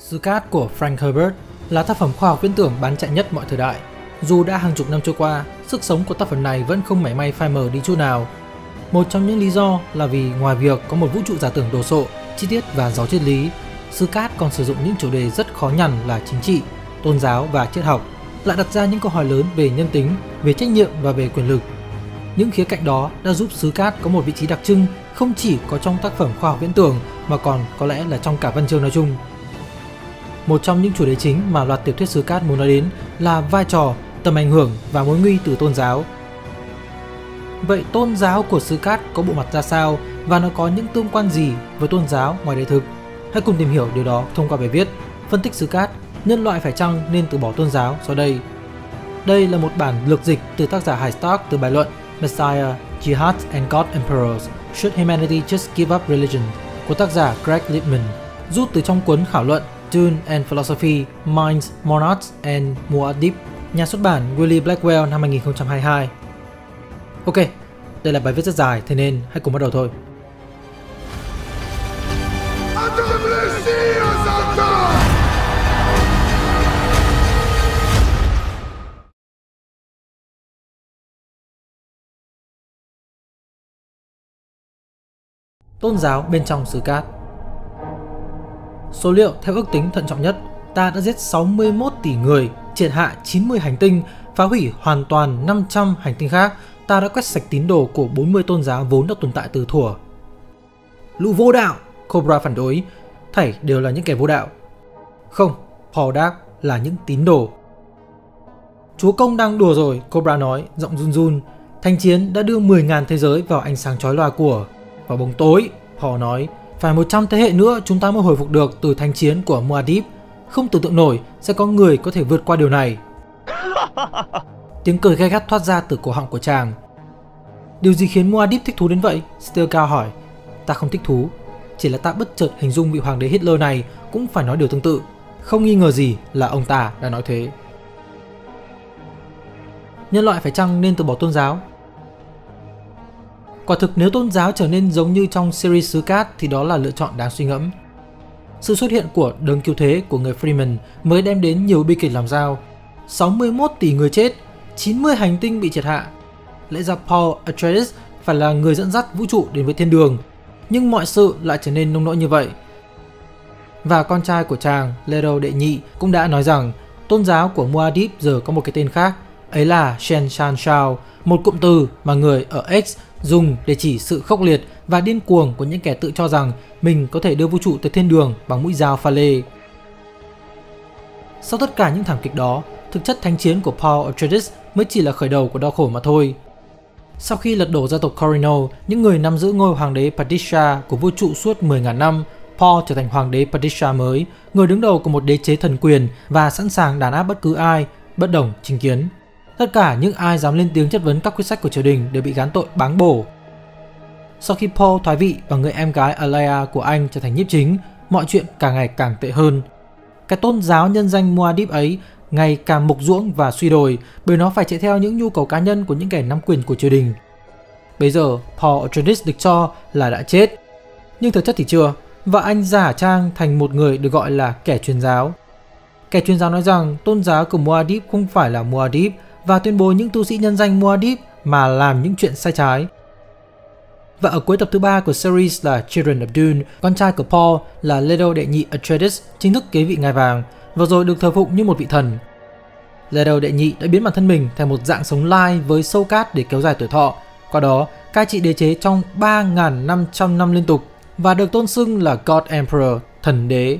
Zucat cát của Frank Herbert là tác phẩm khoa học viễn tưởng bán chạy nhất mọi thời đại. Dù đã hàng chục năm trôi qua, sức sống của tác phẩm này vẫn không mảy may phai mờ đi chút nào. Một trong những lý do là vì ngoài việc có một vũ trụ giả tưởng đồ sộ, chi tiết và giàu triết lý, Zucat Cát còn sử dụng những chủ đề rất khó nhằn là chính trị, tôn giáo và triết học, lại đặt ra những câu hỏi lớn về nhân tính, về trách nhiệm và về quyền lực. Những khía cạnh đó đã giúp Sứ Cát có một vị trí đặc trưng không chỉ có trong tác phẩm khoa học viễn tưởng mà còn có lẽ là trong cả văn chương nói chung. Một trong những chủ đề chính mà loạt tiểu thuyết Sứ Cát muốn nói đến là vai trò, tầm ảnh hưởng và mối nguy từ tôn giáo. Vậy tôn giáo của Sứ Cát có bộ mặt ra sao và nó có những tương quan gì với tôn giáo ngoài đời thực? Hãy cùng tìm hiểu điều đó thông qua bài viết Phân tích Sứ Cát, nhân loại phải chăng nên từ bỏ tôn giáo sau đây. Đây là một bản lược dịch từ tác giả Hải Stark từ bài luận Messiah, Jihad and God Emperors Should Humanity Just Give Up Religion của tác giả Greg lippman rút từ trong cuốn khảo luận Dune and Philosophy, Minds, Monarchs and Muad'Dib, nhà xuất bản Willie Blackwell năm 2022. Ok, đây là bài viết rất dài, thế nên hãy cùng bắt đầu thôi. Tôn giáo bên trong xứ cát Số liệu theo ước tính thận trọng nhất, ta đã giết 61 tỷ người, triệt hạ 90 hành tinh, phá hủy hoàn toàn 500 hành tinh khác, ta đã quét sạch tín đồ của 40 tôn giáo vốn đã tồn tại từ thuở. Lũ vô đạo, Cobra phản đối, thảy đều là những kẻ vô đạo. Không, Paul đáp là những tín đồ. Chúa công đang đùa rồi, Cobra nói, giọng run run. Thanh chiến đã đưa 10.000 thế giới vào ánh sáng chói lòa của. Vào bóng tối, Paul nói, phải 100 thế hệ nữa chúng ta mới hồi phục được từ thanh chiến của Muad'Dib. Không tưởng tượng nổi sẽ có người có thể vượt qua điều này. Tiếng cười gay gắt thoát ra từ cổ họng của chàng. Điều gì khiến Muad'Dib thích thú đến vậy? Stilka hỏi. Ta không thích thú, chỉ là ta bất chợt hình dung vị hoàng đế Hitler này cũng phải nói điều tương tự. Không nghi ngờ gì là ông ta đã nói thế. Nhân loại phải chăng nên từ bỏ tôn giáo? Quả thực nếu tôn giáo trở nên giống như trong series Sứ Cát thì đó là lựa chọn đáng suy ngẫm. Sự xuất hiện của đấng cứu thế của người Freeman mới đem đến nhiều bi kịch làm sao. 61 tỷ người chết, 90 hành tinh bị triệt hạ. Lẽ ra Paul Atreides phải là người dẫn dắt vũ trụ đến với thiên đường, nhưng mọi sự lại trở nên nông nỗi như vậy. Và con trai của chàng, Leto đệ nhị, cũng đã nói rằng tôn giáo của Muad'Dib giờ có một cái tên khác, ấy là Shen Shan Shao, một cụm từ mà người ở X dùng để chỉ sự khốc liệt và điên cuồng của những kẻ tự cho rằng mình có thể đưa vũ trụ tới thiên đường bằng mũi dao pha lê. Sau tất cả những thảm kịch đó, thực chất thánh chiến của Paul Atreides mới chỉ là khởi đầu của đau khổ mà thôi. Sau khi lật đổ gia tộc Corino, những người nắm giữ ngôi hoàng đế Padisha của vũ trụ suốt 10.000 năm, Paul trở thành hoàng đế Padisha mới, người đứng đầu của một đế chế thần quyền và sẵn sàng đàn áp bất cứ ai, bất đồng, chính kiến. Tất cả những ai dám lên tiếng chất vấn các quyết sách của triều đình đều bị gán tội báng bổ. Sau khi Paul thoái vị và người em gái Alaya của anh trở thành nhiếp chính, mọi chuyện càng ngày càng tệ hơn. Cái tôn giáo nhân danh Muad'Dib ấy ngày càng mục ruỗng và suy đồi bởi nó phải chạy theo những nhu cầu cá nhân của những kẻ nắm quyền của triều đình. Bây giờ, Paul Atreides được cho là đã chết. Nhưng thực chất thì chưa, và anh giả trang thành một người được gọi là kẻ truyền giáo. Kẻ truyền giáo nói rằng tôn giáo của Muad'Dib không phải là Muad'Dib và tuyên bố những tu sĩ nhân danh Muad'Dib mà làm những chuyện sai trái. Và ở cuối tập thứ ba của series là Children of Dune, con trai của Paul là Leto đệ nhị Atreides chính thức kế vị ngai vàng và rồi được thờ phụng như một vị thần. Leto đệ nhị đã biến bản thân mình thành một dạng sống lai với sâu cát để kéo dài tuổi thọ, qua đó cai trị đế chế trong 3.500 năm liên tục và được tôn xưng là God Emperor, thần đế.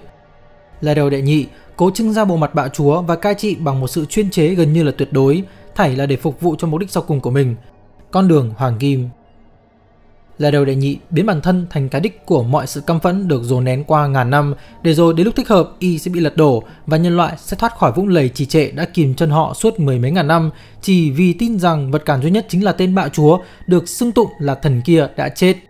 Leto đệ nhị cố trưng ra bộ mặt bạo chúa và cai trị bằng một sự chuyên chế gần như là tuyệt đối, thảy là để phục vụ cho mục đích sau cùng của mình, con đường hoàng kim. Là đầu đệ nhị biến bản thân thành cái đích của mọi sự căm phẫn được dồn nén qua ngàn năm, để rồi đến lúc thích hợp y sẽ bị lật đổ và nhân loại sẽ thoát khỏi vũng lầy trì trệ đã kìm chân họ suốt mười mấy ngàn năm, chỉ vì tin rằng vật cản duy nhất chính là tên bạo chúa được xưng tụng là thần kia đã chết.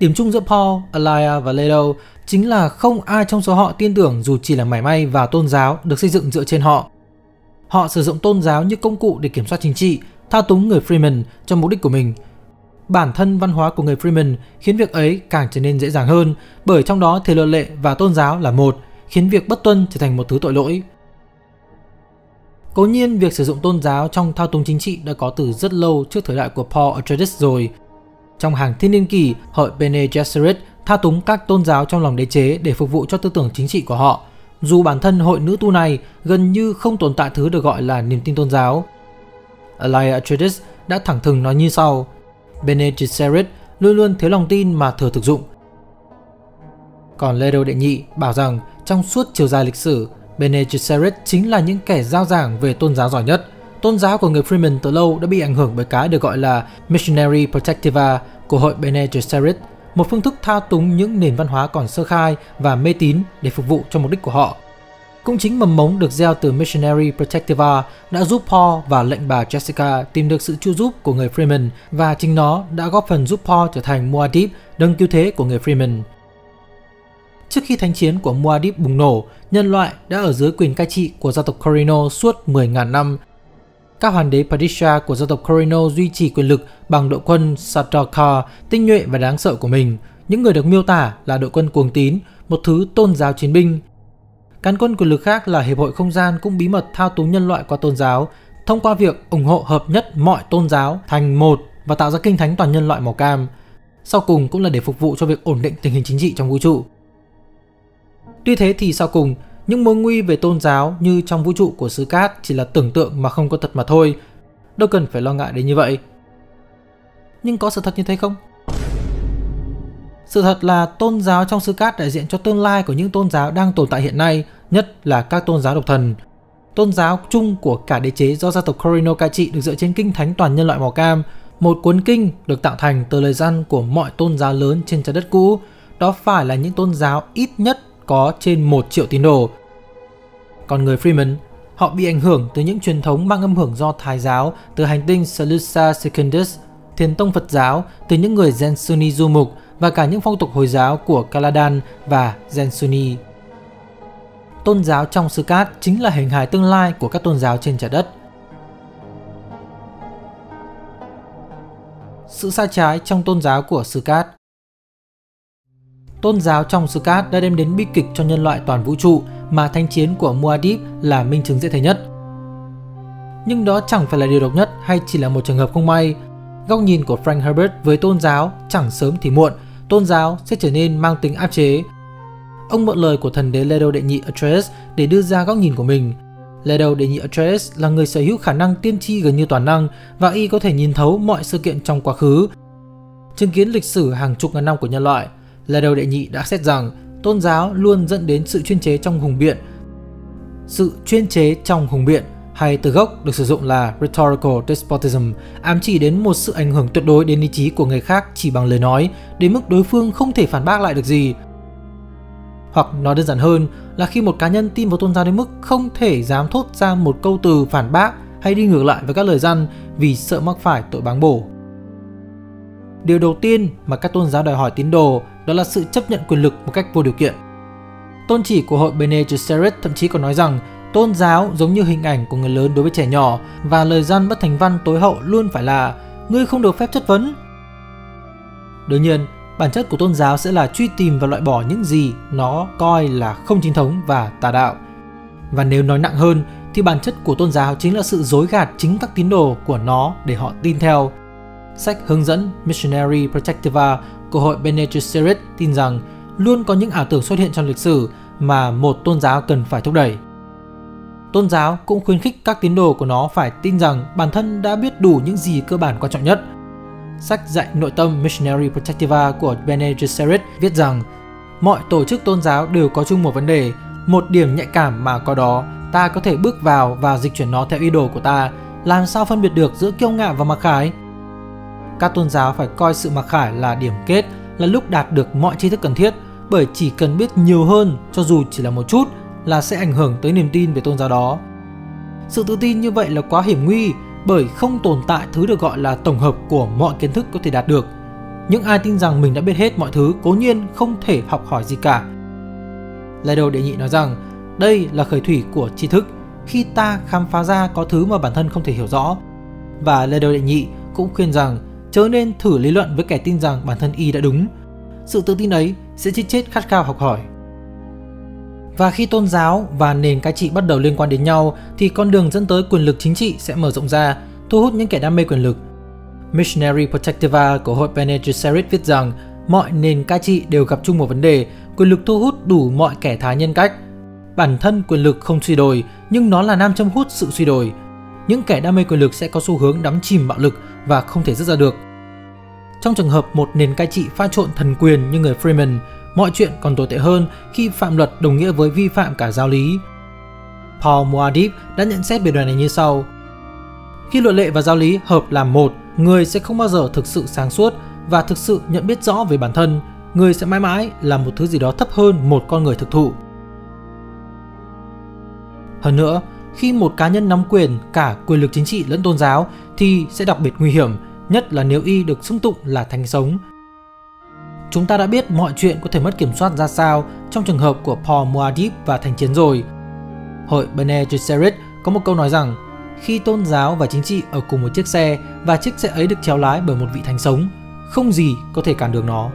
Điểm chung giữa Paul, Alaya và Leto chính là không ai trong số họ tin tưởng dù chỉ là mảy may và tôn giáo được xây dựng dựa trên họ. Họ sử dụng tôn giáo như công cụ để kiểm soát chính trị, thao túng người Freeman cho mục đích của mình. bản thân văn hóa của người Freeman khiến việc ấy càng trở nên dễ dàng hơn, bởi trong đó thể luật lệ và tôn giáo là một, khiến việc bất tuân trở thành một thứ tội lỗi. Cố nhiên, việc sử dụng tôn giáo trong thao túng chính trị đã có từ rất lâu trước thời đại của Paul Atreides rồi. Trong hàng thiên niên kỷ, hội Bene Gesserit tha túng các tôn giáo trong lòng đế chế để phục vụ cho tư tưởng chính trị của họ. Dù bản thân hội nữ tu này gần như không tồn tại thứ được gọi là niềm tin tôn giáo. Elia Atreides đã thẳng thừng nói như sau: Bene Gesserit luôn luôn thiếu lòng tin mà thừa thực dụng. Còn Leto đệ nhị bảo rằng trong suốt chiều dài lịch sử, Bene Gesserit chính là những kẻ giao giảng về tôn giáo giỏi nhất. Tôn giáo của người Freeman từ lâu đã bị ảnh hưởng bởi cái được gọi là Missionary Protectiva của hội Bene Gesserit, một phương thức thao túng những nền văn hóa còn sơ khai và mê tín để phục vụ cho mục đích của họ. Cũng chính mầm mống được gieo từ Missionary Protectiva đã giúp Paul và lệnh bà Jessica tìm được sự chu giúp của người Freeman và chính nó đã góp phần giúp Paul trở thành Muad'Dib, đấng cứu thế của người Freeman. Trước khi thánh chiến của Muad'Dib bùng nổ, nhân loại đã ở dưới quyền cai trị của gia tộc Corino suốt 10.000 năm. Các hoàng đế Padisha của gia tộc Corino duy trì quyền lực bằng đội quân Sardaukar tinh nhuệ và đáng sợ của mình. Những người được miêu tả là đội quân cuồng tín, một thứ tôn giáo chiến binh. Cán quân quyền lực khác là Hiệp hội Không gian cũng bí mật thao túng nhân loại qua tôn giáo, thông qua việc ủng hộ hợp nhất mọi tôn giáo thành một và tạo ra kinh thánh toàn nhân loại màu cam. Sau cùng cũng là để phục vụ cho việc ổn định tình hình chính trị trong vũ trụ. Tuy thế thì sau cùng, những mối nguy về tôn giáo như trong vũ trụ của xứ cát chỉ là tưởng tượng mà không có thật mà thôi. Đâu cần phải lo ngại đến như vậy. Nhưng có sự thật như thế không? Sự thật là tôn giáo trong xứ cát đại diện cho tương lai của những tôn giáo đang tồn tại hiện nay, nhất là các tôn giáo độc thần. Tôn giáo chung của cả đế chế do gia tộc Corino cai trị được dựa trên kinh thánh toàn nhân loại màu cam, một cuốn kinh được tạo thành từ lời răn của mọi tôn giáo lớn trên trái đất cũ. Đó phải là những tôn giáo ít nhất có trên 1 triệu tín đồ. Còn người Freeman, họ bị ảnh hưởng từ những truyền thống mang âm hưởng do Thái giáo từ hành tinh Seleucia Secundus, thiền tông Phật giáo từ những người Zen Sunni du mục và cả những phong tục Hồi giáo của Kaladan và Zen Sunni. Tôn giáo trong sư cát chính là hình hài tương lai của các tôn giáo trên trái đất. Sự sai trái trong tôn giáo của sư cát tôn giáo trong xứ đã đem đến bi kịch cho nhân loại toàn vũ trụ mà thanh chiến của Muad'Dib là minh chứng dễ thấy nhất. Nhưng đó chẳng phải là điều độc nhất hay chỉ là một trường hợp không may. Góc nhìn của Frank Herbert với tôn giáo chẳng sớm thì muộn, tôn giáo sẽ trở nên mang tính áp chế. Ông mượn lời của thần đế Leto đệ nhị Atreus để đưa ra góc nhìn của mình. Leto đệ nhị Atreus là người sở hữu khả năng tiên tri gần như toàn năng và y có thể nhìn thấu mọi sự kiện trong quá khứ, chứng kiến lịch sử hàng chục ngàn năm của nhân loại – là đầu đệ nhị đã xét rằng tôn giáo luôn dẫn đến sự chuyên chế trong hùng biện. Sự chuyên chế trong hùng biện hay từ gốc được sử dụng là rhetorical despotism, ám chỉ đến một sự ảnh hưởng tuyệt đối đến ý chí của người khác chỉ bằng lời nói, đến mức đối phương không thể phản bác lại được gì. Hoặc nói đơn giản hơn là khi một cá nhân tin vào tôn giáo đến mức không thể dám thốt ra một câu từ phản bác hay đi ngược lại với các lời răn vì sợ mắc phải tội báng bổ. Điều đầu tiên mà các tôn giáo đòi hỏi tín đồ đó là sự chấp nhận quyền lực một cách vô điều kiện. Tôn chỉ của hội Bene Gesserit thậm chí còn nói rằng tôn giáo giống như hình ảnh của người lớn đối với trẻ nhỏ và lời gian bất thành văn tối hậu luôn phải là ngươi không được phép chất vấn. Đương nhiên, bản chất của tôn giáo sẽ là truy tìm và loại bỏ những gì nó coi là không chính thống và tà đạo. Và nếu nói nặng hơn thì bản chất của tôn giáo chính là sự dối gạt chính các tín đồ của nó để họ tin theo. Sách hướng dẫn Missionary Protectiva của hội Bene Gesserit tin rằng luôn có những ảo tưởng xuất hiện trong lịch sử mà một tôn giáo cần phải thúc đẩy. Tôn giáo cũng khuyến khích các tín đồ của nó phải tin rằng bản thân đã biết đủ những gì cơ bản quan trọng nhất. Sách dạy nội tâm Missionary Protectiva của Bene Gesserit viết rằng mọi tổ chức tôn giáo đều có chung một vấn đề, một điểm nhạy cảm mà có đó ta có thể bước vào và dịch chuyển nó theo ý đồ của ta, làm sao phân biệt được giữa kiêu ngạo và mặc khải? Các tôn giáo phải coi sự mặc khải là điểm kết, là lúc đạt được mọi tri thức cần thiết, bởi chỉ cần biết nhiều hơn cho dù chỉ là một chút là sẽ ảnh hưởng tới niềm tin về tôn giáo đó. Sự tự tin như vậy là quá hiểm nguy bởi không tồn tại thứ được gọi là tổng hợp của mọi kiến thức có thể đạt được. Những ai tin rằng mình đã biết hết mọi thứ cố nhiên không thể học hỏi gì cả. Lai đầu đệ nhị nói rằng đây là khởi thủy của tri thức khi ta khám phá ra có thứ mà bản thân không thể hiểu rõ. Và Lai đầu đệ nhị cũng khuyên rằng chớ nên thử lý luận với kẻ tin rằng bản thân y đã đúng. Sự tự tin ấy sẽ chết chết khát khao học hỏi. Và khi tôn giáo và nền cai trị bắt đầu liên quan đến nhau thì con đường dẫn tới quyền lực chính trị sẽ mở rộng ra, thu hút những kẻ đam mê quyền lực. Missionary Protectiva của hội Bene Gesserit viết rằng mọi nền cai trị đều gặp chung một vấn đề, quyền lực thu hút đủ mọi kẻ thái nhân cách. Bản thân quyền lực không suy đồi, nhưng nó là nam châm hút sự suy đồi. Những kẻ đam mê quyền lực sẽ có xu hướng đắm chìm bạo lực và không thể dứt ra được. Trong trường hợp một nền cai trị pha trộn thần quyền như người Freeman, mọi chuyện còn tồi tệ hơn khi phạm luật đồng nghĩa với vi phạm cả giáo lý. Paul Muadib đã nhận xét về đoạn này như sau. Khi luật lệ và giáo lý hợp làm một, người sẽ không bao giờ thực sự sáng suốt và thực sự nhận biết rõ về bản thân, người sẽ mãi mãi là một thứ gì đó thấp hơn một con người thực thụ. Hơn nữa, khi một cá nhân nắm quyền cả quyền lực chính trị lẫn tôn giáo thì sẽ đặc biệt nguy hiểm, nhất là nếu y được xưng tụng là thánh sống. Chúng ta đã biết mọi chuyện có thể mất kiểm soát ra sao trong trường hợp của Paul Muad'Dib và thành chiến rồi. Hội Bene Gesserit có một câu nói rằng khi tôn giáo và chính trị ở cùng một chiếc xe và chiếc xe ấy được chéo lái bởi một vị thánh sống, không gì có thể cản được nó.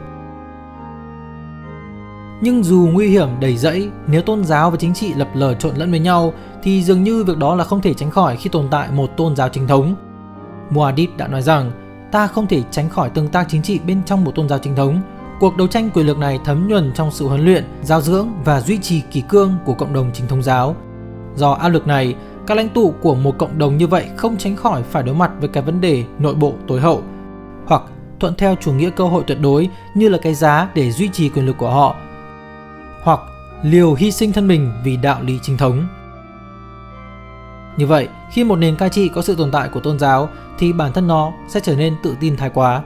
Nhưng dù nguy hiểm đầy rẫy, nếu tôn giáo và chính trị lập lờ trộn lẫn với nhau thì dường như việc đó là không thể tránh khỏi khi tồn tại một tôn giáo chính thống. Muad'Dib đã nói rằng ta không thể tránh khỏi tương tác chính trị bên trong một tôn giáo chính thống. Cuộc đấu tranh quyền lực này thấm nhuần trong sự huấn luyện, giáo dưỡng và duy trì kỷ cương của cộng đồng chính thống giáo. Do áp lực này, các lãnh tụ của một cộng đồng như vậy không tránh khỏi phải đối mặt với cái vấn đề nội bộ tối hậu hoặc thuận theo chủ nghĩa cơ hội tuyệt đối như là cái giá để duy trì quyền lực của họ hoặc liều hy sinh thân mình vì đạo lý chính thống. Như vậy, khi một nền cai trị có sự tồn tại của tôn giáo thì bản thân nó sẽ trở nên tự tin thái quá.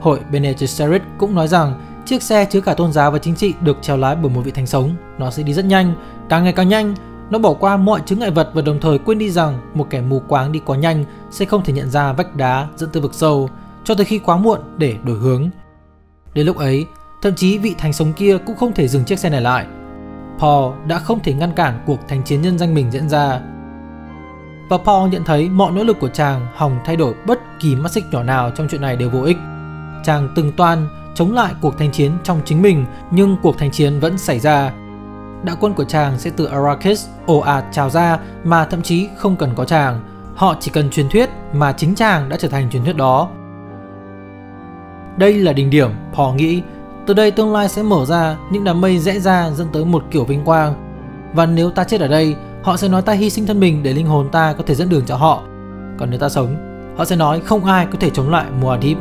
Hội Bene Gesserit cũng nói rằng chiếc xe chứa cả tôn giáo và chính trị được trèo lái bởi một vị thánh sống, nó sẽ đi rất nhanh, càng ngày càng nhanh. Nó bỏ qua mọi chứng ngại vật và đồng thời quên đi rằng một kẻ mù quáng đi quá nhanh sẽ không thể nhận ra vách đá dẫn tới vực sâu cho tới khi quá muộn để đổi hướng. Đến lúc ấy, thậm chí vị thánh sống kia cũng không thể dừng chiếc xe này lại. Paul đã không thể ngăn cản cuộc thành chiến nhân danh mình diễn ra. Và Paul nhận thấy mọi nỗ lực của chàng hòng thay đổi bất kỳ mắt xích nhỏ nào trong chuyện này đều vô ích. Chàng từng toan chống lại cuộc thanh chiến trong chính mình nhưng cuộc thanh chiến vẫn xảy ra. Đạo quân của chàng sẽ từ Arrakis ồ ạt trào ra mà thậm chí không cần có chàng. Họ chỉ cần truyền thuyết mà chính chàng đã trở thành truyền thuyết đó. Đây là đỉnh điểm, Paul nghĩ. Từ đây tương lai sẽ mở ra những đám mây rẽ ra dẫn tới một kiểu vinh quang. Và nếu ta chết ở đây, họ sẽ nói ta hy sinh thân mình để linh hồn ta có thể dẫn đường cho họ. Còn nếu ta sống, họ sẽ nói không ai có thể chống lại Muad'Dib.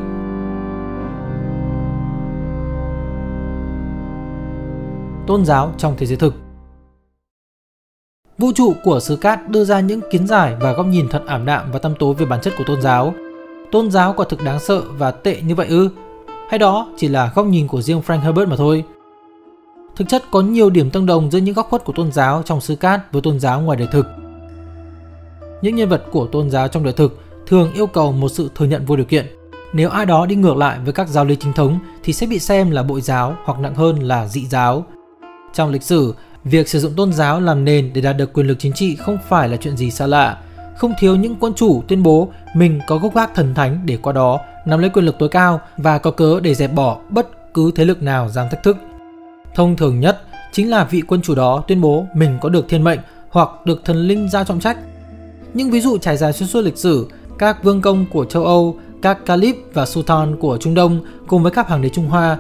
Tôn giáo trong thế giới thực Vũ trụ của xứ Cát đưa ra những kiến giải và góc nhìn thật ảm đạm và tâm tối về bản chất của tôn giáo. Tôn giáo quả thực đáng sợ và tệ như vậy ư? Hay đó chỉ là góc nhìn của riêng Frank Herbert mà thôi? Thực chất có nhiều điểm tương đồng giữa những góc khuất của tôn giáo trong Sứ Cát với tôn giáo ngoài đời thực. Những nhân vật của tôn giáo trong đời thực thường yêu cầu một sự thừa nhận vô điều kiện. Nếu ai đó đi ngược lại với các giáo lý chính thống thì sẽ bị xem là bội giáo hoặc nặng hơn là dị giáo. Trong lịch sử, việc sử dụng tôn giáo làm nền để đạt được quyền lực chính trị không phải là chuyện gì xa lạ. Không thiếu những quân chủ tuyên bố mình có gốc gác thần thánh để qua đó nắm lấy quyền lực tối cao và có cớ để dẹp bỏ bất cứ thế lực nào dám thách thức. Thông thường nhất chính là vị quân chủ đó tuyên bố mình có được thiên mệnh hoặc được thần linh giao trọng trách. Những ví dụ trải dài xuyên suốt lịch sử, các vương công của châu Âu, các caliph và sultan của Trung Đông cùng với các hoàng đế Trung Hoa.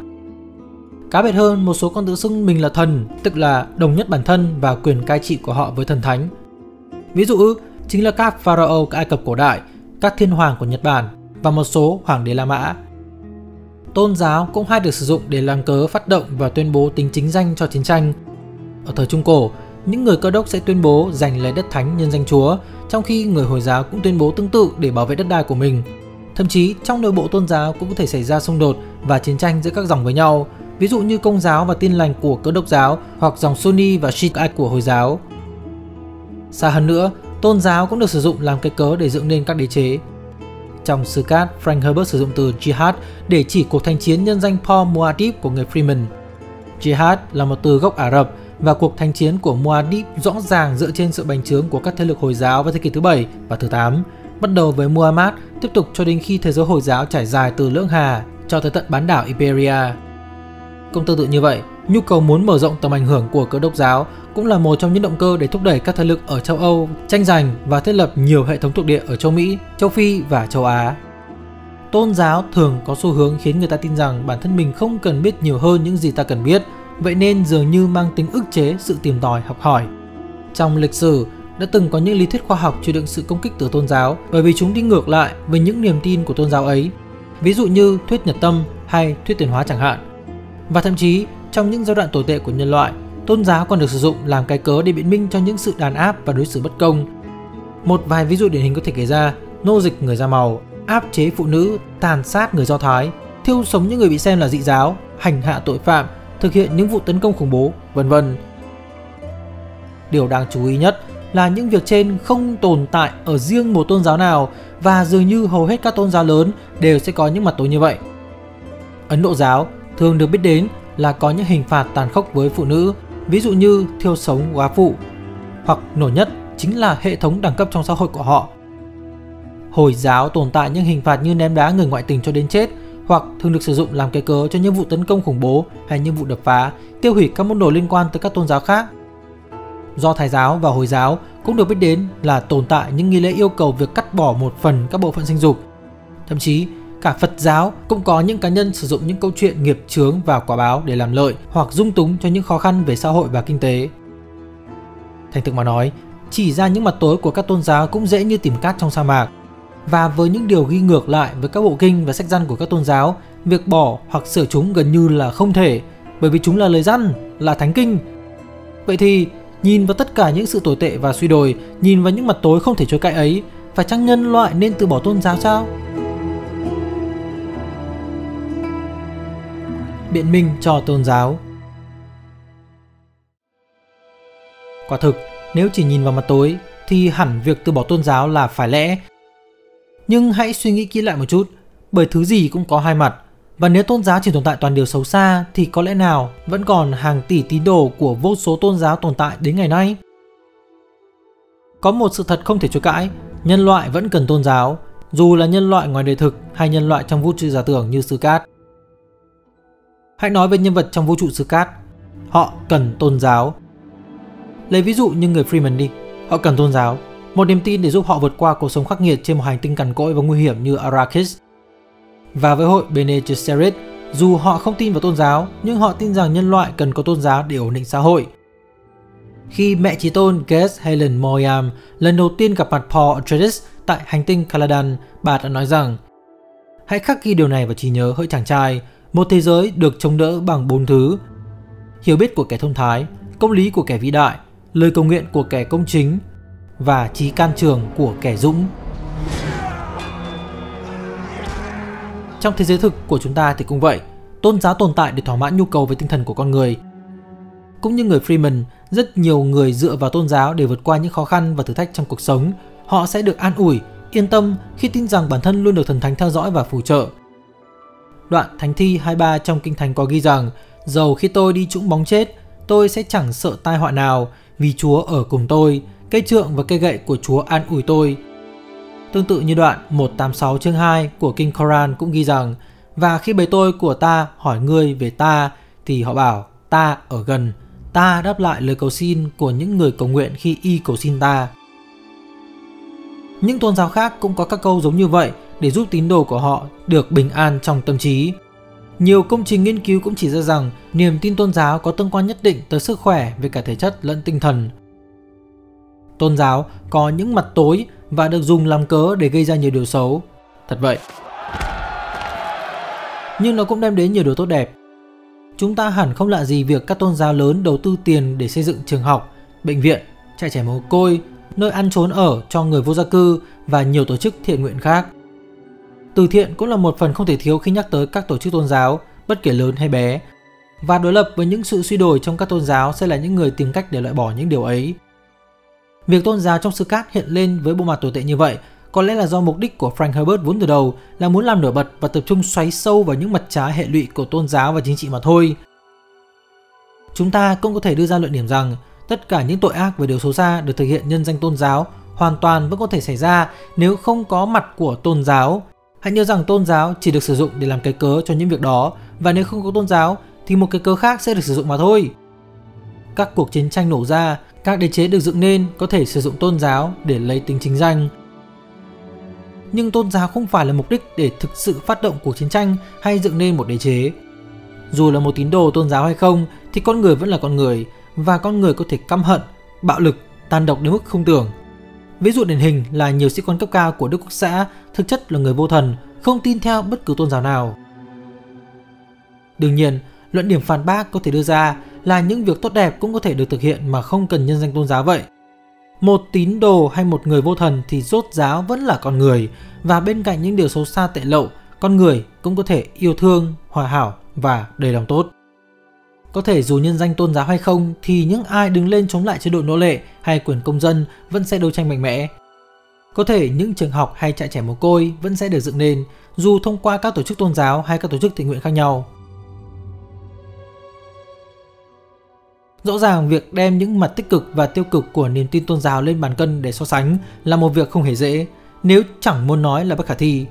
Cá biệt hơn, một số còn tự xưng mình là thần, tức là đồng nhất bản thân và quyền cai trị của họ với thần thánh. Ví dụ chính là các pharaoh của Ai Cập cổ đại, các thiên hoàng của Nhật Bản và một số hoàng đế La Mã tôn giáo cũng hay được sử dụng để làm cớ phát động và tuyên bố tính chính danh cho chiến tranh. Ở thời Trung Cổ, những người cơ đốc sẽ tuyên bố giành lấy đất thánh nhân danh Chúa, trong khi người Hồi giáo cũng tuyên bố tương tự để bảo vệ đất đai của mình. Thậm chí trong nội bộ tôn giáo cũng có thể xảy ra xung đột và chiến tranh giữa các dòng với nhau, ví dụ như công giáo và tin lành của cơ đốc giáo hoặc dòng Sunni và Shiite của Hồi giáo. Xa hơn nữa, tôn giáo cũng được sử dụng làm cái cớ để dựng nên các đế chế, trong sư cát, Frank Herbert sử dụng từ jihad để chỉ cuộc thanh chiến nhân danh Paul Muad'Dib của người Freeman. Jihad là một từ gốc Ả Rập và cuộc thanh chiến của Muad'Dib rõ ràng dựa trên sự bành trướng của các thế lực Hồi giáo vào thế kỷ thứ 7 và thứ 8. bắt đầu với Muhammad, tiếp tục cho đến khi thế giới Hồi giáo trải dài từ Lưỡng Hà cho tới tận bán đảo Iberia. Cũng tương tự như vậy, nhu cầu muốn mở rộng tầm ảnh hưởng của cơ đốc giáo cũng là một trong những động cơ để thúc đẩy các thế lực ở châu Âu tranh giành và thiết lập nhiều hệ thống thuộc địa ở châu Mỹ, châu Phi và châu Á. Tôn giáo thường có xu hướng khiến người ta tin rằng bản thân mình không cần biết nhiều hơn những gì ta cần biết, vậy nên dường như mang tính ức chế sự tìm tòi học hỏi. Trong lịch sử, đã từng có những lý thuyết khoa học chịu đựng sự công kích từ tôn giáo bởi vì chúng đi ngược lại với những niềm tin của tôn giáo ấy. Ví dụ như thuyết nhật tâm hay thuyết tiến hóa chẳng hạn. Và thậm chí trong những giai đoạn tồi tệ của nhân loại, tôn giáo còn được sử dụng làm cái cớ để biện minh cho những sự đàn áp và đối xử bất công. Một vài ví dụ điển hình có thể kể ra, nô dịch người da màu, áp chế phụ nữ, tàn sát người Do Thái, thiêu sống những người bị xem là dị giáo, hành hạ tội phạm, thực hiện những vụ tấn công khủng bố, vân vân. Điều đáng chú ý nhất là những việc trên không tồn tại ở riêng một tôn giáo nào và dường như hầu hết các tôn giáo lớn đều sẽ có những mặt tối như vậy. Ấn Độ giáo thường được biết đến là có những hình phạt tàn khốc với phụ nữ, ví dụ như thiêu sống quá phụ, hoặc nổi nhất chính là hệ thống đẳng cấp trong xã hội của họ. Hồi giáo tồn tại những hình phạt như ném đá người ngoại tình cho đến chết, hoặc thường được sử dụng làm cái cớ cho những vụ tấn công khủng bố hay những vụ đập phá, tiêu hủy các môn đồ liên quan tới các tôn giáo khác do Thái giáo và Hồi giáo cũng được biết đến là tồn tại những nghi lễ yêu cầu việc cắt bỏ một phần các bộ phận sinh dục. Thậm chí, cả Phật giáo cũng có những cá nhân sử dụng những câu chuyện nghiệp chướng và quả báo để làm lợi hoặc dung túng cho những khó khăn về xã hội và kinh tế. Thành thực mà nói, chỉ ra những mặt tối của các tôn giáo cũng dễ như tìm cát trong sa mạc. Và với những điều ghi ngược lại với các bộ kinh và sách răn của các tôn giáo, việc bỏ hoặc sửa chúng gần như là không thể, bởi vì chúng là lời răn, là thánh kinh. Vậy thì Nhìn vào tất cả những sự tồi tệ và suy đồi, nhìn vào những mặt tối không thể chối cãi ấy, phải chăng nhân loại nên từ bỏ tôn giáo sao? Biện minh cho tôn giáo Quả thực, nếu chỉ nhìn vào mặt tối thì hẳn việc từ bỏ tôn giáo là phải lẽ. Nhưng hãy suy nghĩ kỹ lại một chút, bởi thứ gì cũng có hai mặt, và nếu tôn giáo chỉ tồn tại toàn điều xấu xa thì có lẽ nào vẫn còn hàng tỷ tín đồ của vô số tôn giáo tồn tại đến ngày nay? Có một sự thật không thể chối cãi, nhân loại vẫn cần tôn giáo, dù là nhân loại ngoài đời thực hay nhân loại trong vũ trụ giả tưởng như Sư Cát. Hãy nói về nhân vật trong vũ trụ xứ Cát. Họ cần tôn giáo. Lấy ví dụ như người Freeman đi, họ cần tôn giáo, một niềm tin để giúp họ vượt qua cuộc sống khắc nghiệt trên một hành tinh cằn cỗi và nguy hiểm như Arrakis và với hội Bene Gesserit, dù họ không tin vào tôn giáo, nhưng họ tin rằng nhân loại cần có tôn giáo để ổn định xã hội. Khi mẹ trí tôn Ges Helen Moyam lần đầu tiên gặp mặt Paul Atreides tại hành tinh Caladan, bà đã nói rằng Hãy khắc ghi điều này vào trí nhớ hỡi chàng trai, một thế giới được chống đỡ bằng bốn thứ. Hiểu biết của kẻ thông thái, công lý của kẻ vĩ đại, lời cầu nguyện của kẻ công chính và trí can trường của kẻ dũng. Trong thế giới thực của chúng ta thì cũng vậy, tôn giáo tồn tại để thỏa mãn nhu cầu về tinh thần của con người. Cũng như người Freeman, rất nhiều người dựa vào tôn giáo để vượt qua những khó khăn và thử thách trong cuộc sống. Họ sẽ được an ủi, yên tâm khi tin rằng bản thân luôn được thần thánh theo dõi và phù trợ. Đoạn Thánh thi 23 trong Kinh Thánh có ghi rằng, dầu khi tôi đi trũng bóng chết, tôi sẽ chẳng sợ tai họa nào, vì Chúa ở cùng tôi, cây trượng và cây gậy của Chúa an ủi tôi, Tương tự như đoạn 186 chương 2 của Kinh Koran cũng ghi rằng Và khi bầy tôi của ta hỏi ngươi về ta thì họ bảo ta ở gần Ta đáp lại lời cầu xin của những người cầu nguyện khi y cầu xin ta Những tôn giáo khác cũng có các câu giống như vậy để giúp tín đồ của họ được bình an trong tâm trí. Nhiều công trình nghiên cứu cũng chỉ ra rằng niềm tin tôn giáo có tương quan nhất định tới sức khỏe về cả thể chất lẫn tinh thần. Tôn giáo có những mặt tối và được dùng làm cớ để gây ra nhiều điều xấu. Thật vậy. Nhưng nó cũng đem đến nhiều điều tốt đẹp. Chúng ta hẳn không lạ gì việc các tôn giáo lớn đầu tư tiền để xây dựng trường học, bệnh viện, trại trẻ mồ côi, nơi ăn trốn ở cho người vô gia cư và nhiều tổ chức thiện nguyện khác. Từ thiện cũng là một phần không thể thiếu khi nhắc tới các tổ chức tôn giáo, bất kể lớn hay bé. Và đối lập với những sự suy đổi trong các tôn giáo sẽ là những người tìm cách để loại bỏ những điều ấy Việc tôn giáo trong sư cát hiện lên với bộ mặt tồi tệ như vậy có lẽ là do mục đích của Frank Herbert vốn từ đầu là muốn làm nổi bật và tập trung xoáy sâu vào những mặt trái hệ lụy của tôn giáo và chính trị mà thôi. Chúng ta cũng có thể đưa ra luận điểm rằng tất cả những tội ác và điều xấu xa được thực hiện nhân danh tôn giáo hoàn toàn vẫn có thể xảy ra nếu không có mặt của tôn giáo. Hãy nhớ rằng tôn giáo chỉ được sử dụng để làm cái cớ cho những việc đó và nếu không có tôn giáo thì một cái cớ khác sẽ được sử dụng mà thôi. Các cuộc chiến tranh nổ ra, các đế chế được dựng nên có thể sử dụng tôn giáo để lấy tính chính danh. Nhưng tôn giáo không phải là mục đích để thực sự phát động cuộc chiến tranh hay dựng nên một đế chế. Dù là một tín đồ tôn giáo hay không thì con người vẫn là con người và con người có thể căm hận, bạo lực, tàn độc đến mức không tưởng. Ví dụ điển hình là nhiều sĩ quan cấp cao của Đức Quốc xã thực chất là người vô thần, không tin theo bất cứ tôn giáo nào. Đương nhiên, luận điểm phản bác có thể đưa ra là những việc tốt đẹp cũng có thể được thực hiện mà không cần nhân danh tôn giáo vậy. Một tín đồ hay một người vô thần thì rốt giáo vẫn là con người và bên cạnh những điều xấu xa tệ lậu, con người cũng có thể yêu thương, hòa hảo và đầy lòng tốt. Có thể dù nhân danh tôn giáo hay không thì những ai đứng lên chống lại chế độ nô lệ hay quyền công dân vẫn sẽ đấu tranh mạnh mẽ. Có thể những trường học hay trại trẻ mồ côi vẫn sẽ được dựng nên dù thông qua các tổ chức tôn giáo hay các tổ chức thiện nguyện khác nhau. Rõ ràng việc đem những mặt tích cực và tiêu cực của niềm tin tôn giáo lên bàn cân để so sánh là một việc không hề dễ, nếu chẳng muốn nói là bất khả thi.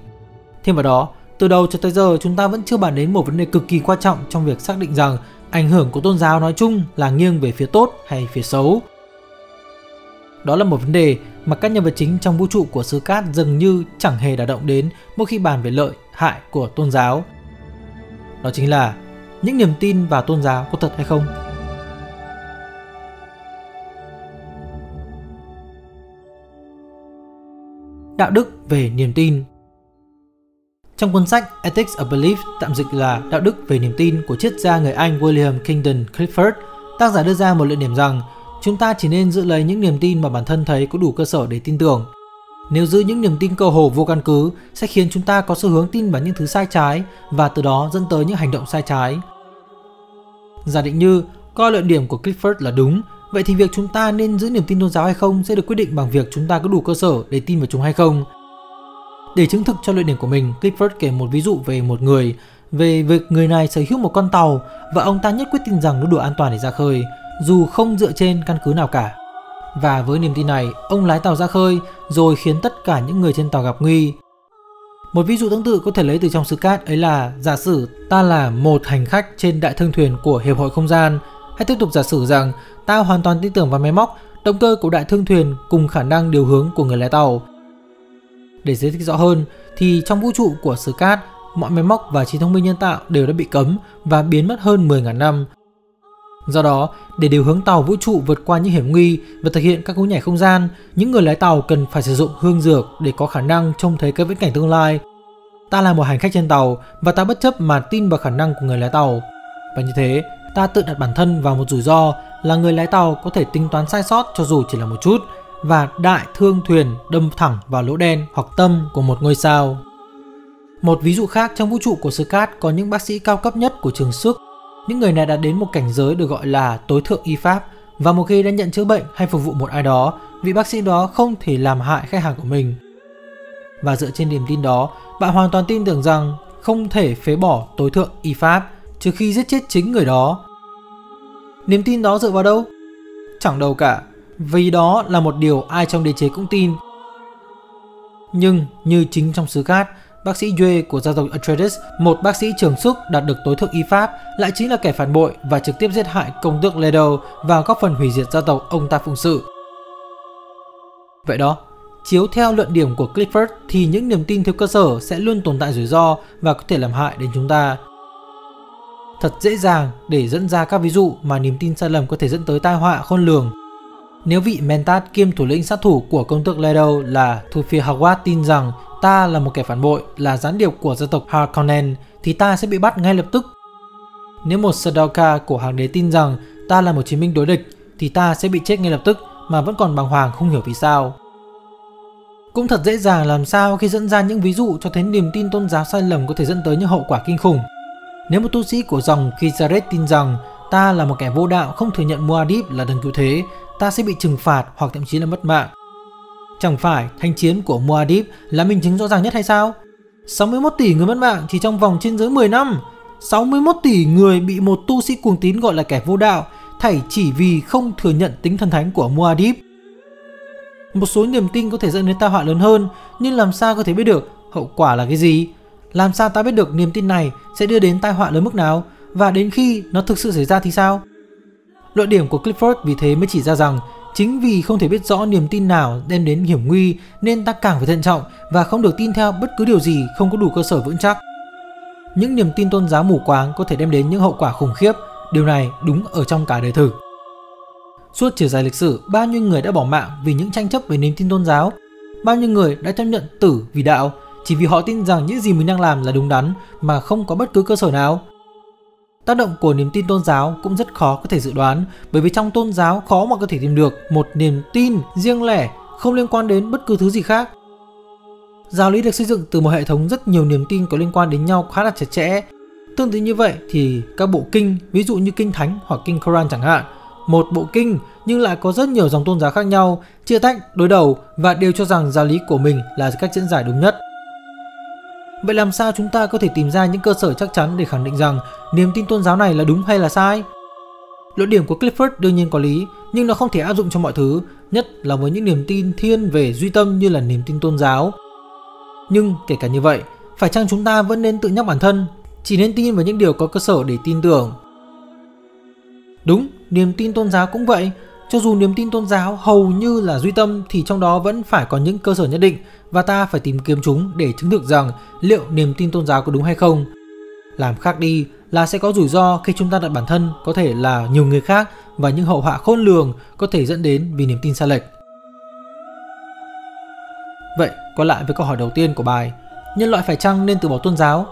Thêm vào đó, từ đầu cho tới giờ chúng ta vẫn chưa bàn đến một vấn đề cực kỳ quan trọng trong việc xác định rằng ảnh hưởng của tôn giáo nói chung là nghiêng về phía tốt hay phía xấu. Đó là một vấn đề mà các nhân vật chính trong vũ trụ của xứ cát dường như chẳng hề đả động đến mỗi khi bàn về lợi, hại của tôn giáo. Đó chính là những niềm tin vào tôn giáo có thật hay không? Đạo đức về niềm tin trong cuốn sách Ethics of Belief, tạm dịch là Đạo đức về niềm tin của triết gia người Anh William Kingdon Clifford, tác giả đưa ra một luận điểm rằng chúng ta chỉ nên giữ lấy những niềm tin mà bản thân thấy có đủ cơ sở để tin tưởng. Nếu giữ những niềm tin cơ hồ vô căn cứ sẽ khiến chúng ta có xu hướng tin vào những thứ sai trái và từ đó dẫn tới những hành động sai trái. Giả định như coi luận điểm của Clifford là đúng, vậy thì việc chúng ta nên giữ niềm tin tôn giáo hay không sẽ được quyết định bằng việc chúng ta có đủ cơ sở để tin vào chúng hay không. Để chứng thực cho luận điểm của mình, Clifford kể một ví dụ về một người về việc người này sở hữu một con tàu và ông ta nhất quyết tin rằng nó đủ an toàn để ra khơi, dù không dựa trên căn cứ nào cả. Và với niềm tin này, ông lái tàu ra khơi rồi khiến tất cả những người trên tàu gặp nguy. Một ví dụ tương tự có thể lấy từ trong sự cát ấy là giả sử ta là một hành khách trên đại thương thuyền của Hiệp hội Không gian. Hãy tiếp tục giả sử rằng ta hoàn toàn tin tưởng vào máy móc, động cơ của đại thương thuyền cùng khả năng điều hướng của người lái tàu để giải thích rõ hơn thì trong vũ trụ của Cát, mọi máy móc và trí thông minh nhân tạo đều đã bị cấm và biến mất hơn 10.000 năm. Do đó, để điều hướng tàu vũ trụ vượt qua những hiểm nguy và thực hiện các cú nhảy không gian, những người lái tàu cần phải sử dụng hương dược để có khả năng trông thấy các viễn cảnh tương lai. Ta là một hành khách trên tàu và ta bất chấp mà tin vào khả năng của người lái tàu. Và như thế, ta tự đặt bản thân vào một rủi ro là người lái tàu có thể tính toán sai sót cho dù chỉ là một chút và đại thương thuyền đâm thẳng vào lỗ đen hoặc tâm của một ngôi sao. Một ví dụ khác trong vũ trụ của Skat có những bác sĩ cao cấp nhất của trường sức. Những người này đã đến một cảnh giới được gọi là tối thượng y pháp và một khi đã nhận chữa bệnh hay phục vụ một ai đó, vị bác sĩ đó không thể làm hại khách hàng của mình. Và dựa trên niềm tin đó, bạn hoàn toàn tin tưởng rằng không thể phế bỏ tối thượng y pháp trừ khi giết chết chính người đó. Niềm tin đó dựa vào đâu? Chẳng đâu cả, vì đó là một điều ai trong đế chế cũng tin. Nhưng như chính trong xứ cát, bác sĩ Yue của gia tộc Atreides, một bác sĩ trường sức đạt được tối thượng y pháp, lại chính là kẻ phản bội và trực tiếp giết hại công tước ledo và góp phần hủy diệt gia tộc ông ta phụng sự. Vậy đó, chiếu theo luận điểm của Clifford thì những niềm tin thiếu cơ sở sẽ luôn tồn tại rủi ro và có thể làm hại đến chúng ta. Thật dễ dàng để dẫn ra các ví dụ mà niềm tin sai lầm có thể dẫn tới tai họa khôn lường nếu vị Mentat kiêm thủ lĩnh sát thủ của công tước Leto là Thufir Hawat tin rằng ta là một kẻ phản bội, là gián điệp của gia tộc Harkonnen thì ta sẽ bị bắt ngay lập tức. Nếu một Sadoka của hoàng đế tin rằng ta là một chiến binh đối địch thì ta sẽ bị chết ngay lập tức mà vẫn còn bàng hoàng không hiểu vì sao. Cũng thật dễ dàng làm sao khi dẫn ra những ví dụ cho thấy niềm tin tôn giáo sai lầm có thể dẫn tới những hậu quả kinh khủng. Nếu một tu sĩ của dòng Kizaret tin rằng ta là một kẻ vô đạo không thừa nhận Muad'Dib là đấng cứu thế ta sẽ bị trừng phạt hoặc thậm chí là mất mạng. Chẳng phải thanh chiến của Muad'Dib là minh chứng rõ ràng nhất hay sao? 61 tỷ người mất mạng chỉ trong vòng trên dưới 10 năm. 61 tỷ người bị một tu sĩ cuồng tín gọi là kẻ vô đạo, thảy chỉ vì không thừa nhận tính thần thánh của Muad'Dib. Một số niềm tin có thể dẫn đến tai họa lớn hơn, nhưng làm sao có thể biết được hậu quả là cái gì? Làm sao ta biết được niềm tin này sẽ đưa đến tai họa lớn mức nào và đến khi nó thực sự xảy ra thì sao? Luận điểm của Clifford vì thế mới chỉ ra rằng chính vì không thể biết rõ niềm tin nào đem đến hiểm nguy nên ta càng phải thận trọng và không được tin theo bất cứ điều gì không có đủ cơ sở vững chắc. Những niềm tin tôn giáo mù quáng có thể đem đến những hậu quả khủng khiếp, điều này đúng ở trong cả đời thực. Suốt chiều dài lịch sử, bao nhiêu người đã bỏ mạng vì những tranh chấp về niềm tin tôn giáo, bao nhiêu người đã chấp nhận tử vì đạo chỉ vì họ tin rằng những gì mình đang làm là đúng đắn mà không có bất cứ cơ sở nào. Tác động của niềm tin tôn giáo cũng rất khó có thể dự đoán bởi vì trong tôn giáo khó mà có thể tìm được một niềm tin riêng lẻ không liên quan đến bất cứ thứ gì khác. Giáo lý được xây dựng từ một hệ thống rất nhiều niềm tin có liên quan đến nhau khá là chặt chẽ. Tương tự như vậy thì các bộ kinh, ví dụ như kinh thánh hoặc kinh Koran chẳng hạn, một bộ kinh nhưng lại có rất nhiều dòng tôn giáo khác nhau, chia tách, đối đầu và đều cho rằng giáo lý của mình là cách diễn giải đúng nhất. Vậy làm sao chúng ta có thể tìm ra những cơ sở chắc chắn để khẳng định rằng niềm tin tôn giáo này là đúng hay là sai? Luận điểm của Clifford đương nhiên có lý, nhưng nó không thể áp dụng cho mọi thứ, nhất là với những niềm tin thiên về duy tâm như là niềm tin tôn giáo. Nhưng kể cả như vậy, phải chăng chúng ta vẫn nên tự nhắc bản thân, chỉ nên tin vào những điều có cơ sở để tin tưởng. Đúng, niềm tin tôn giáo cũng vậy, cho dù niềm tin tôn giáo hầu như là duy tâm thì trong đó vẫn phải có những cơ sở nhất định và ta phải tìm kiếm chúng để chứng thực rằng liệu niềm tin tôn giáo có đúng hay không. Làm khác đi là sẽ có rủi ro khi chúng ta đặt bản thân có thể là nhiều người khác và những hậu họa khôn lường có thể dẫn đến vì niềm tin sai lệch. Vậy, quay lại với câu hỏi đầu tiên của bài, nhân loại phải chăng nên từ bỏ tôn giáo?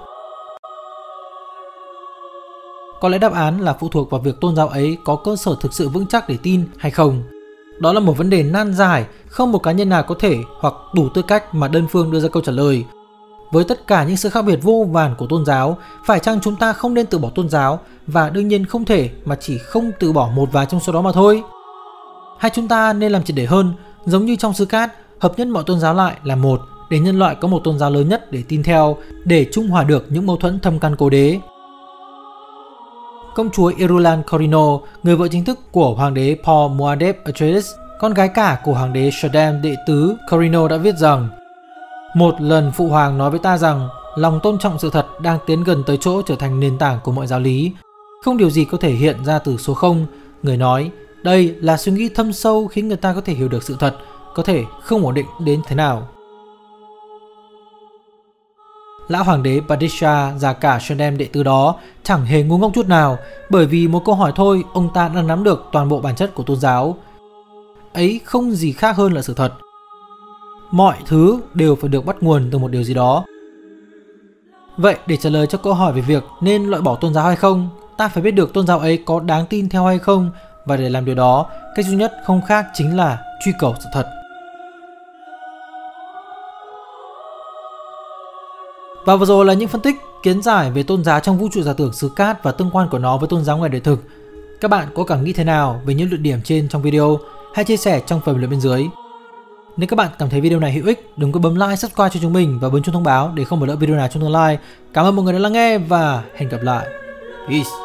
Có lẽ đáp án là phụ thuộc vào việc tôn giáo ấy có cơ sở thực sự vững chắc để tin hay không. Đó là một vấn đề nan giải, không một cá nhân nào có thể hoặc đủ tư cách mà đơn phương đưa ra câu trả lời. Với tất cả những sự khác biệt vô vàn của tôn giáo, phải chăng chúng ta không nên từ bỏ tôn giáo và đương nhiên không thể mà chỉ không từ bỏ một vài trong số đó mà thôi? Hay chúng ta nên làm triệt để hơn, giống như trong sư cát, hợp nhất mọi tôn giáo lại là một để nhân loại có một tôn giáo lớn nhất để tin theo, để trung hòa được những mâu thuẫn thâm căn cố đế công chúa Irulan Corino, người vợ chính thức của hoàng đế Paul Muad'Dib Atreides, con gái cả của hoàng đế Shaddam đệ tứ Corino đã viết rằng Một lần phụ hoàng nói với ta rằng lòng tôn trọng sự thật đang tiến gần tới chỗ trở thành nền tảng của mọi giáo lý. Không điều gì có thể hiện ra từ số 0. Người nói, đây là suy nghĩ thâm sâu khiến người ta có thể hiểu được sự thật, có thể không ổn định đến thế nào. Lão hoàng đế Padisha già cả Shaddam đệ tử đó chẳng hề ngu ngốc chút nào bởi vì một câu hỏi thôi ông ta đã nắm được toàn bộ bản chất của tôn giáo. Ấy không gì khác hơn là sự thật. Mọi thứ đều phải được bắt nguồn từ một điều gì đó. Vậy để trả lời cho câu hỏi về việc nên loại bỏ tôn giáo hay không, ta phải biết được tôn giáo ấy có đáng tin theo hay không và để làm điều đó, cách duy nhất không khác chính là truy cầu sự thật. Và vừa rồi là những phân tích, kiến giải về tôn giáo trong vũ trụ giả tưởng xứ cát và tương quan của nó với tôn giáo ngoài đời thực. Các bạn có cảm nghĩ thế nào về những luận điểm trên trong video? Hãy chia sẻ trong phần bình luận bên dưới. Nếu các bạn cảm thấy video này hữu ích, đừng quên bấm like, subscribe cho chúng mình và bấm chuông thông báo để không bỏ lỡ video nào trong tương lai. Cảm ơn mọi người đã lắng nghe và hẹn gặp lại. Peace.